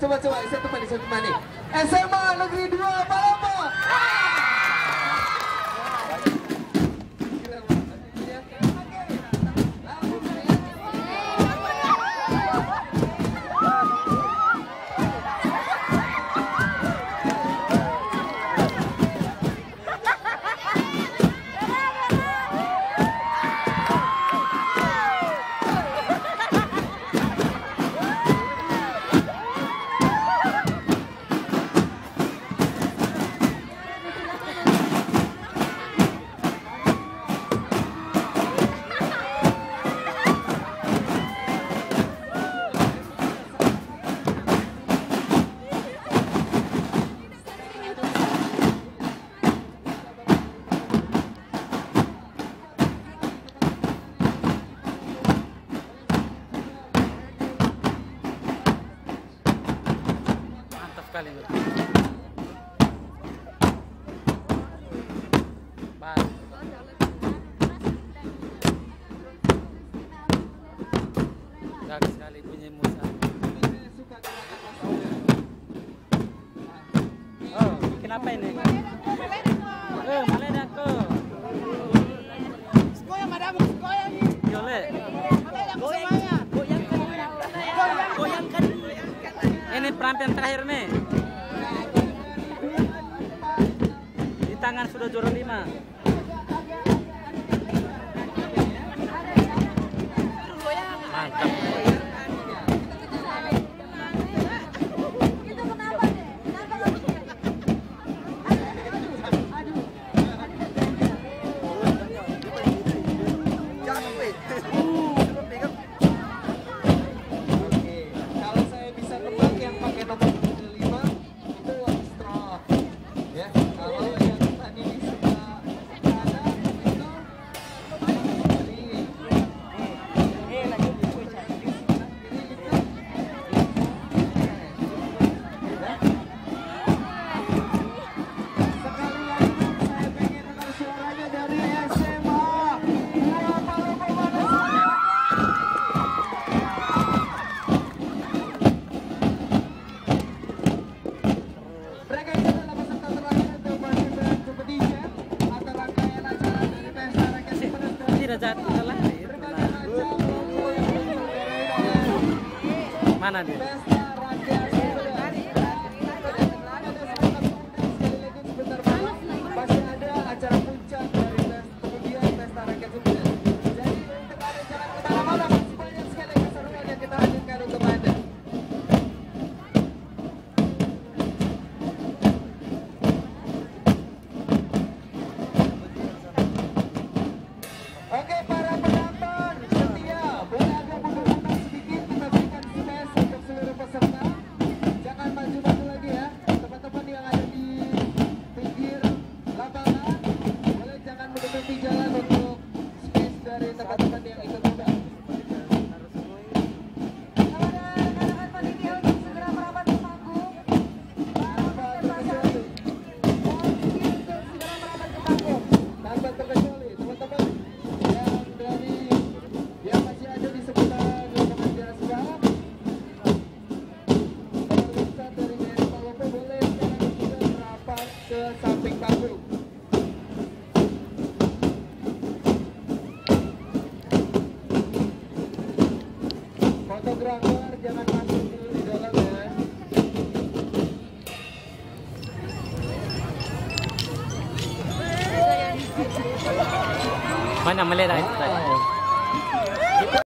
Coba coba saya. SMA Negeri 2 Palembang. sekali bro. Bye. Gag sekali punya Musa. Oh, kenapa ini? Eh, meledak kok. goyang madam, skoya ni. Yole. Goyangkan. Goyangkan. Goyangkan. Ini perampian terakhir nih. sudah juara lima? Mana dia? Thank you. jangan masuk di dalam ya mana melihat itu